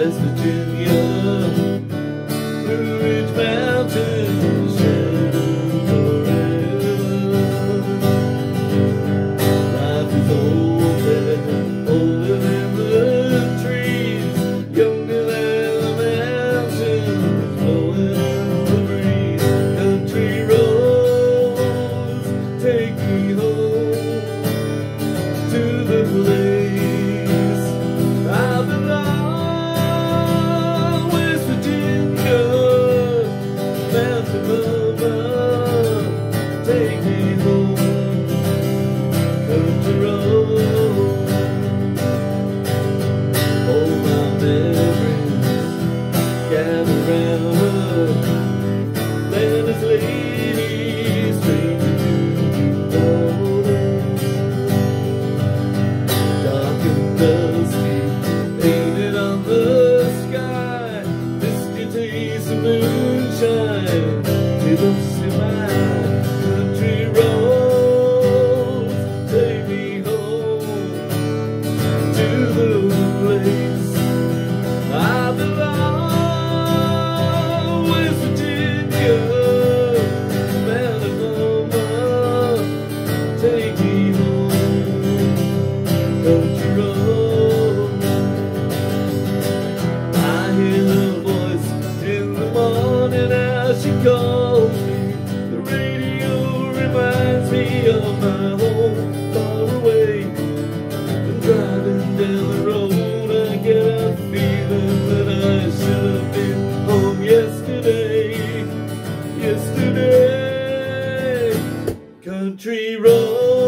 West Virginia, Blue Ridge Mountains, Shenandoah. Life is older, older than the trees, younger than the mountains, blowing the breeze. Country roads take me home. Moonshine, till see my country roads take me home to the place I belong. West Virginia, Alabama, take me home. Country road. She calls me. The radio reminds me of my home far away. And driving down the road, I get a feeling that I should have been home yesterday. Yesterday, country roads